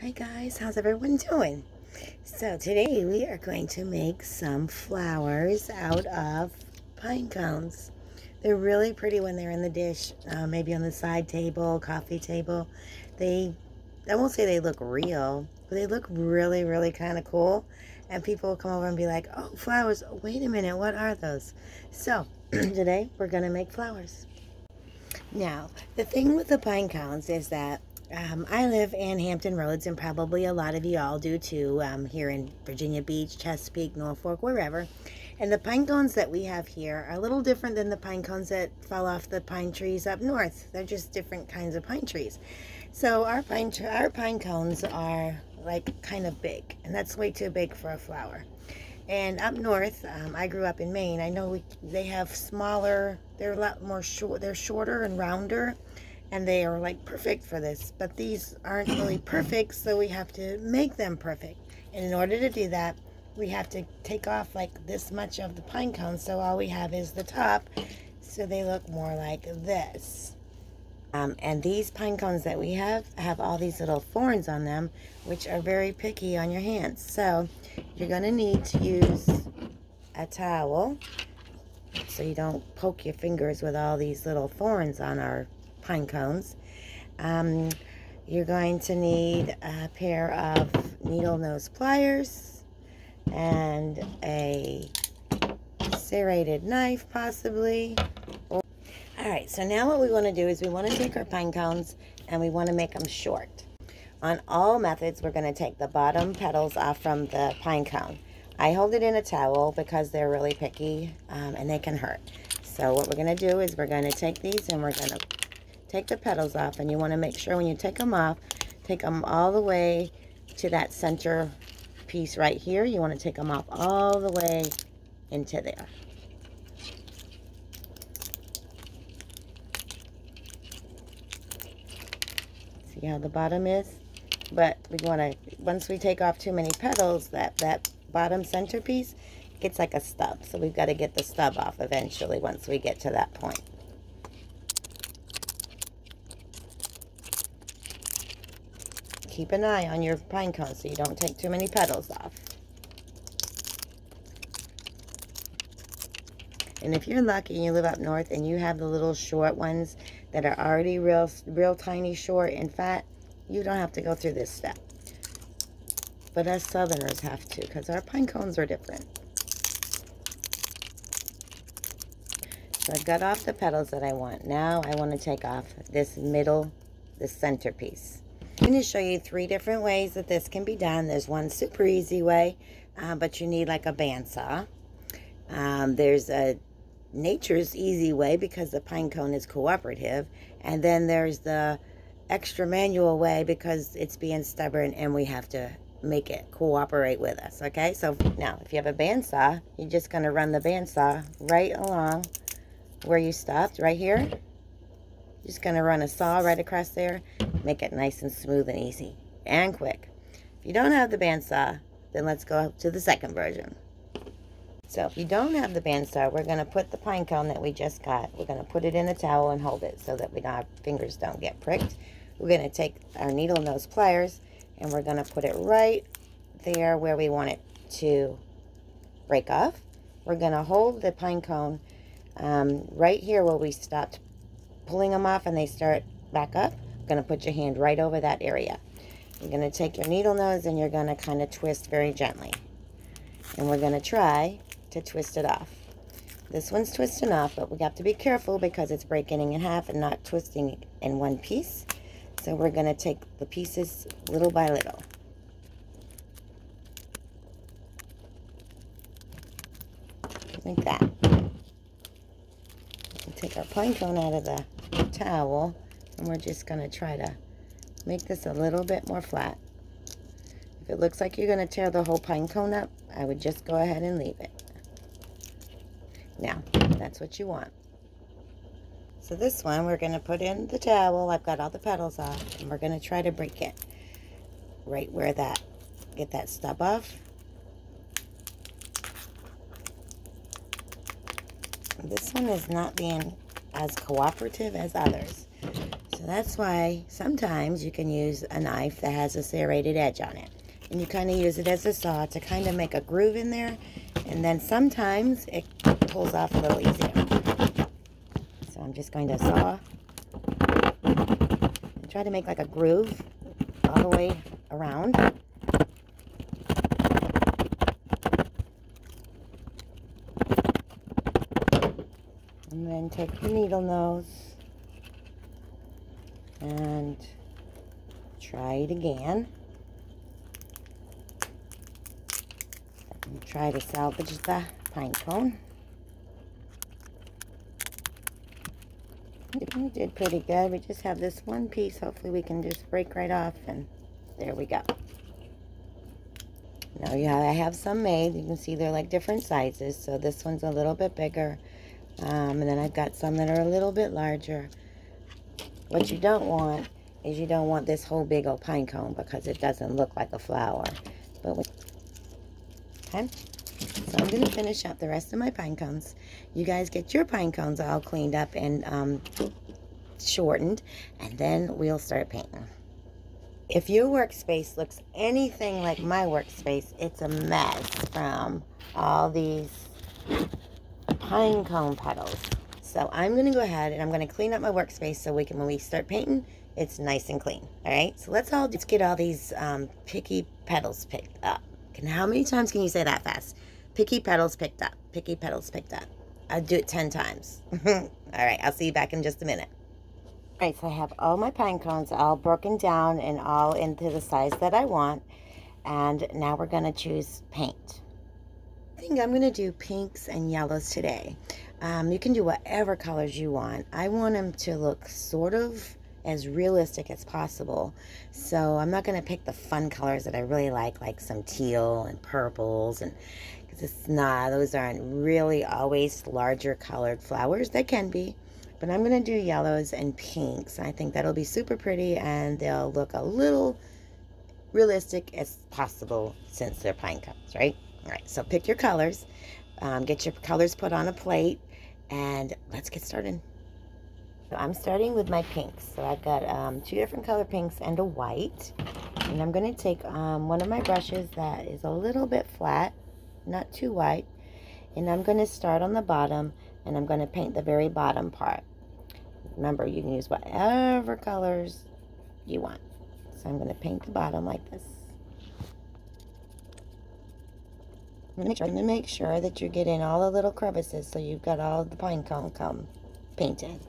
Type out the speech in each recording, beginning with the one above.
Hi guys, how's everyone doing? So today we are going to make some flowers out of pine cones. They're really pretty when they're in the dish, uh, maybe on the side table, coffee table. They, I won't say they look real, but they look really, really kind of cool. And people will come over and be like, oh, flowers, wait a minute, what are those? So today we're going to make flowers. Now, the thing with the pine cones is that um, I live in Hampton Roads, and probably a lot of you all do too, um, here in Virginia Beach, Chesapeake, Norfolk, wherever. And the pine cones that we have here are a little different than the pine cones that fall off the pine trees up north. They're just different kinds of pine trees. So our pine, our pine cones are like kind of big, and that's way too big for a flower. And up north, um, I grew up in Maine. I know we, they have smaller, they're a lot more short, they're shorter and rounder and they are like perfect for this but these aren't really perfect so we have to make them perfect. And in order to do that we have to take off like this much of the pine cone so all we have is the top so they look more like this. Um, and these pine cones that we have have all these little thorns on them which are very picky on your hands. So you're going to need to use a towel so you don't poke your fingers with all these little thorns on our pine cones. Um, you're going to need a pair of needle nose pliers and a serrated knife possibly. All right, so now what we want to do is we want to take our pine cones and we want to make them short. On all methods, we're going to take the bottom petals off from the pine cone. I hold it in a towel because they're really picky um, and they can hurt. So what we're going to do is we're going to take these and we're going to take the petals off and you want to make sure when you take them off take them all the way to that center piece right here. You want to take them off all the way into there. See how the bottom is? But we want to once we take off too many petals that that bottom center piece gets like a stub. So we've got to get the stub off eventually once we get to that point keep an eye on your pine cone so you don't take too many petals off. And if you're lucky and you live up north and you have the little short ones that are already real, real tiny short and fat, you don't have to go through this step. But us southerners have to because our pine cones are different. So I've got off the petals that I want. Now I want to take off this middle, this centerpiece. I'm going to show you three different ways that this can be done. There's one super easy way, uh, but you need like a bandsaw. Um, there's a nature's easy way because the pine cone is cooperative. And then there's the extra manual way because it's being stubborn and we have to make it cooperate with us. Okay, so now if you have a bandsaw, you're just going to run the bandsaw right along where you stopped, right here. Just going to run a saw right across there Make it nice and smooth and easy and quick. If you don't have the bandsaw, then let's go to the second version. So if you don't have the bandsaw, we're going to put the pine cone that we just got, we're going to put it in a towel and hold it so that we our fingers don't get pricked. We're going to take our needle nose pliers and we're going to put it right there where we want it to break off. We're going to hold the pine cone um, right here where we stopped pulling them off and they start back up I'm going to put your hand right over that area. You're going to take your needle nose and you're going to kind of twist very gently. And we're going to try to twist it off. This one's twisting off, but we have to be careful because it's breaking in half and not twisting in one piece. So we're going to take the pieces little by little. Like that. We'll take our pine cone out of the towel and we're just going to try to make this a little bit more flat. If it looks like you're going to tear the whole pine cone up, I would just go ahead and leave it. Now, that's what you want. So this one, we're going to put in the towel. I've got all the petals off, and we're going to try to break it right where that, get that stub off. This one is not being as cooperative as others. So that's why sometimes you can use a knife that has a serrated edge on it. And you kind of use it as a saw to kind of make a groove in there. And then sometimes it pulls off a little easier. So I'm just going to saw and try to make like a groove all the way around. Take the needle nose and try it again. And try to salvage the pine cone. We did pretty good. We just have this one piece. Hopefully we can just break right off and there we go. Now yeah, I have some made. You can see they're like different sizes. So this one's a little bit bigger. Um, and then I've got some that are a little bit larger. What you don't want is you don't want this whole big old pine cone because it doesn't look like a flower. But okay, so I'm going to finish up the rest of my pine cones. You guys get your pine cones all cleaned up and um, shortened, and then we'll start painting. If your workspace looks anything like my workspace, it's a mess from all these pine cone petals. So I'm going to go ahead and I'm going to clean up my workspace so we can, when we start painting, it's nice and clean. All right. So let's all just get all these um, picky petals picked up. And how many times can you say that fast? Picky petals picked up. Picky petals picked up. I'll do it 10 times. all right. I'll see you back in just a minute. All right. So I have all my pine cones all broken down and all into the size that I want. And now we're going to choose paint. Think I'm going to do pinks and yellows today. Um, you can do whatever colors you want. I want them to look sort of as realistic as possible. So I'm not going to pick the fun colors that I really like, like some teal and purples. and Because it's not, those aren't really always larger colored flowers. They can be. But I'm going to do yellows and pinks. I think that'll be super pretty and they'll look a little realistic as possible since they're pine cones, right? All right, so pick your colors. Um, get your colors put on a plate and let's get started. So I'm starting with my pinks. So I've got um, two different color pinks and a white. And I'm going to take um, one of my brushes that is a little bit flat, not too white. And I'm going to start on the bottom and I'm going to paint the very bottom part. Remember, you can use whatever colors you want. So I'm going to paint the bottom like this. I'm going to make sure that you're getting all the little crevices so you've got all the pine cone come painted.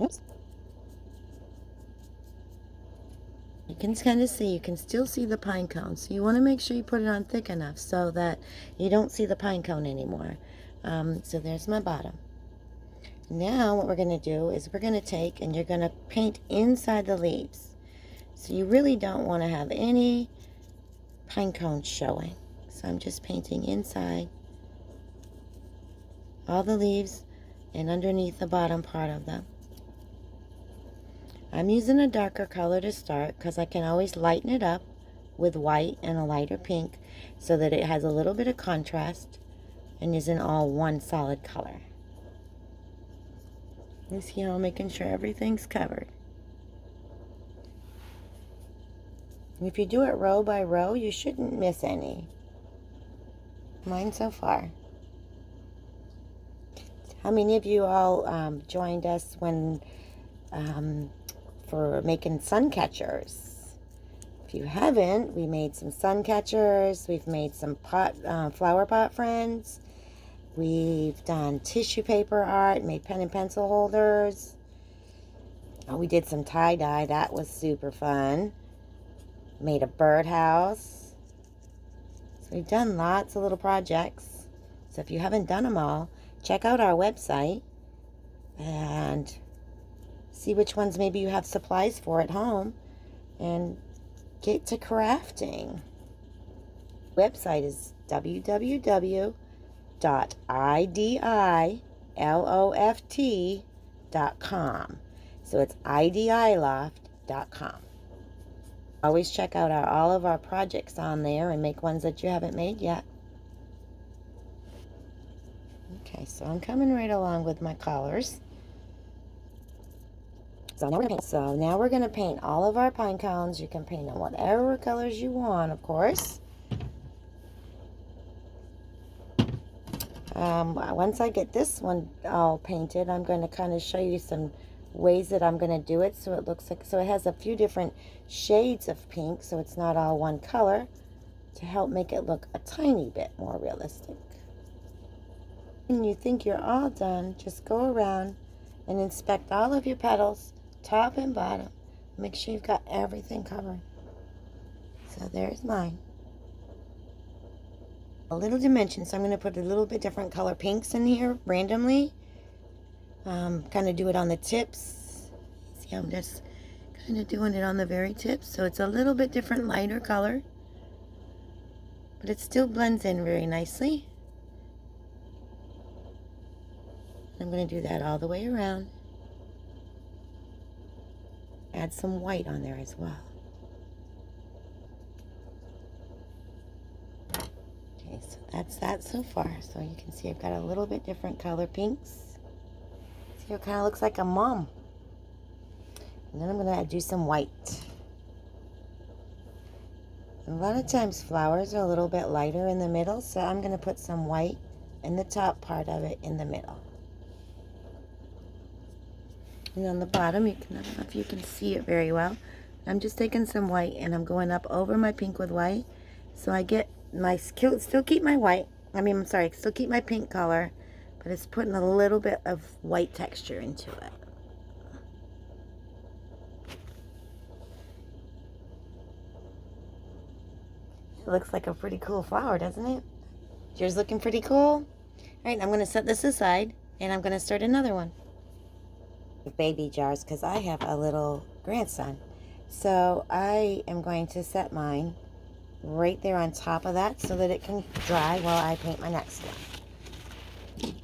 Oops. You can kind of see, you can still see the pine cone. So you want to make sure you put it on thick enough so that you don't see the pine cone anymore. Um, so there's my bottom. Now what we're going to do is we're going to take and you're going to paint inside the leaves. So you really don't want to have any pine cones showing. So I'm just painting inside all the leaves and underneath the bottom part of them. I'm using a darker color to start because I can always lighten it up with white and a lighter pink so that it has a little bit of contrast and isn't all one solid color. You see how I'm making sure everything's covered. And if you do it row by row, you shouldn't miss any. Mine so far. How many of you all um, joined us when um, for making sun catchers? If you haven't, we made some sun catchers. We've made some pot uh, flower pot friends. We've done tissue paper art, made pen and pencil holders. Oh, we did some tie-dye. That was super fun. Made a birdhouse. So we've done lots of little projects. So if you haven't done them all, check out our website and see which ones maybe you have supplies for at home and get to crafting. Website is www dot I-D-I-L-O-F-T dot com. So it's idiloft dot com. Always check out our, all of our projects on there and make ones that you haven't made yet. Okay, so I'm coming right along with my colors. So now we're gonna paint. So now we're gonna paint all of our pine cones. You can paint them whatever colors you want, of course. Um, once I get this one all painted, I'm going to kind of show you some ways that I'm going to do it so it looks like, so it has a few different shades of pink so it's not all one color to help make it look a tiny bit more realistic. When you think you're all done, just go around and inspect all of your petals, top and bottom. Make sure you've got everything covered. So there's mine a little dimension. So I'm going to put a little bit different color pinks in here randomly. Um, kind of do it on the tips. See, I'm just kind of doing it on the very tips. So it's a little bit different, lighter color. But it still blends in very nicely. I'm going to do that all the way around. Add some white on there as well. Okay, so that's that so far. So you can see I've got a little bit different color pinks. See, it kind of looks like a mom. And then I'm going to do some white. A lot of times flowers are a little bit lighter in the middle, so I'm going to put some white in the top part of it in the middle. And on the bottom, you can, I don't know if you can see it very well. I'm just taking some white and I'm going up over my pink with white. So I get my still keep my white. I mean, I'm sorry, still keep my pink color, but it's putting a little bit of white texture into it. It looks like a pretty cool flower, doesn't it? Yours looking pretty cool? All right, I'm going to set this aside, and I'm going to start another one. With baby jars, because I have a little grandson. So I am going to set mine right there on top of that so that it can dry while I paint my next one.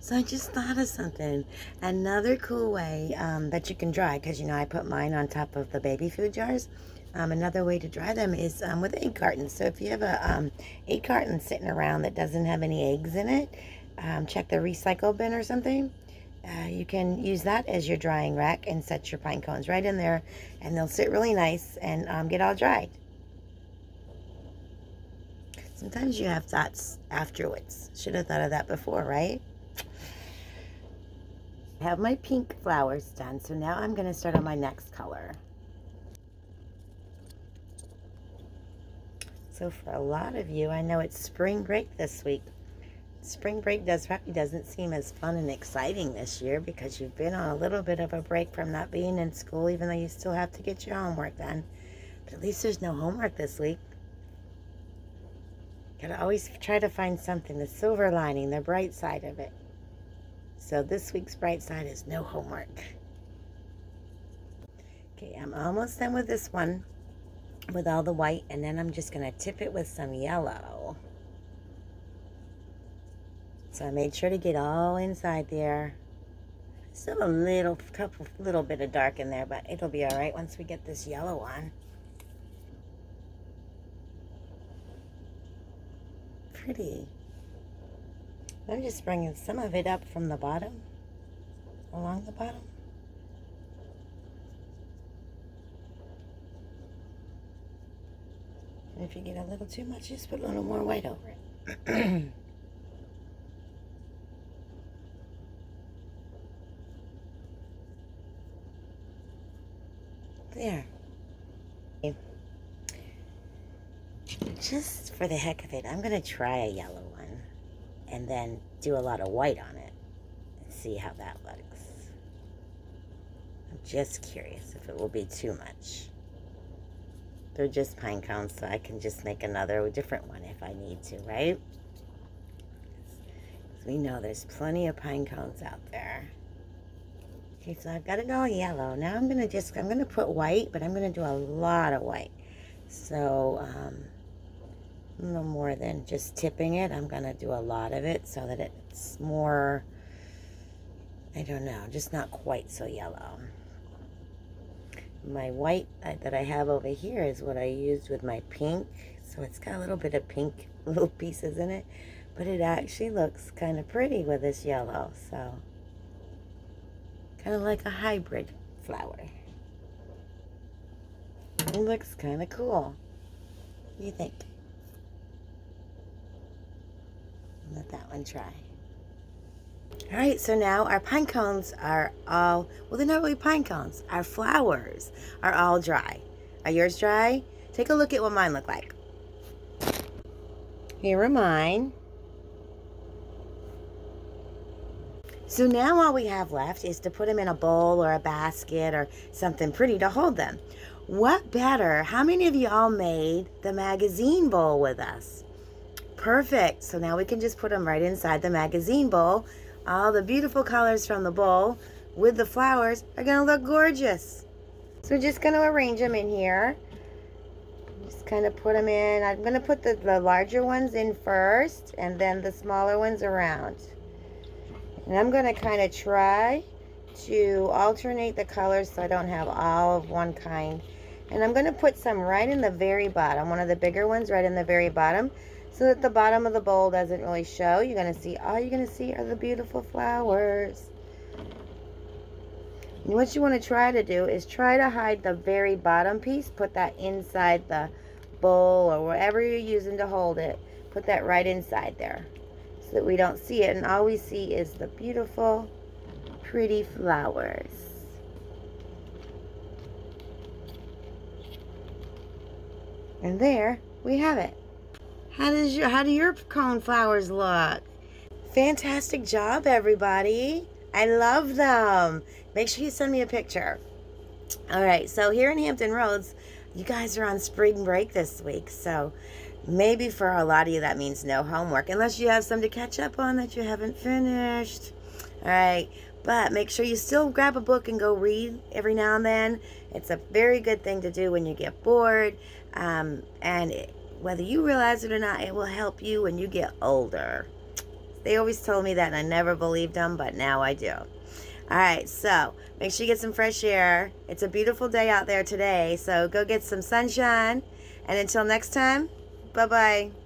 So I just thought of something. Another cool way um, that you can dry, because you know I put mine on top of the baby food jars. Um, another way to dry them is um, with egg cartons. So if you have a um, egg carton sitting around that doesn't have any eggs in it, um, check the recycle bin or something. Uh, you can use that as your drying rack and set your pine cones right in there and they'll sit really nice and um, get all dried. Sometimes you have thoughts afterwards. Should have thought of that before, right? I have my pink flowers done, so now I'm going to start on my next color. So for a lot of you, I know it's spring break this week. Spring break does probably doesn't seem as fun and exciting this year because you've been on a little bit of a break from not being in school, even though you still have to get your homework done. But at least there's no homework this week. Gotta always try to find something, the silver lining, the bright side of it. So this week's bright side is no homework. Okay, I'm almost done with this one with all the white and then I'm just gonna tip it with some yellow. So I made sure to get all inside there. Still a little couple little bit of dark in there, but it'll be all right once we get this yellow on. Pretty. I'm just bringing some of it up from the bottom, along the bottom. And if you get a little too much, just put a little more white over it. there. Just for the heck of it, I'm going to try a yellow one and then do a lot of white on it and see how that looks. I'm just curious if it will be too much. They're just pine cones, so I can just make another different one if I need to, right? we know there's plenty of pine cones out there. Okay, so I've got it all yellow. Now I'm going to just, I'm going to put white, but I'm going to do a lot of white. So, um, no more than just tipping it. I'm going to do a lot of it so that it's more, I don't know, just not quite so yellow. my white uh, that I have over here is what I used with my pink. So it's got a little bit of pink little pieces in it. But it actually looks kind of pretty with this yellow. So kind of like a hybrid flower. It looks kind of cool. What do you think? Let that one try. All right, so now our pine cones are all, well, they're not really pine cones. Our flowers are all dry. Are yours dry? Take a look at what mine look like. Here are mine. So now all we have left is to put them in a bowl or a basket or something pretty to hold them. What better? How many of you all made the magazine bowl with us? Perfect. So now we can just put them right inside the magazine bowl all the beautiful colors from the bowl with the flowers are going to look gorgeous. So we're just going to arrange them in here. Just kind of put them in. I'm going to put the, the larger ones in first and then the smaller ones around. And I'm going to kind of try to alternate the colors so I don't have all of one kind. And I'm going to put some right in the very bottom, one of the bigger ones right in the very bottom so that the bottom of the bowl doesn't really show. You're going to see, all you're going to see are the beautiful flowers. And what you want to try to do is try to hide the very bottom piece. Put that inside the bowl or wherever you're using to hold it. Put that right inside there so that we don't see it. And all we see is the beautiful, pretty flowers. And there we have it. How does your how do your cone flowers look? Fantastic job, everybody. I love them. Make sure you send me a picture. All right, so here in Hampton Roads, you guys are on spring break this week, so maybe for a lot of you that means no homework, unless you have some to catch up on that you haven't finished. All right, but make sure you still grab a book and go read every now and then. It's a very good thing to do when you get bored, um, and it, whether you realize it or not, it will help you when you get older. They always told me that and I never believed them, but now I do. All right, so make sure you get some fresh air. It's a beautiful day out there today, so go get some sunshine. And until next time, bye-bye.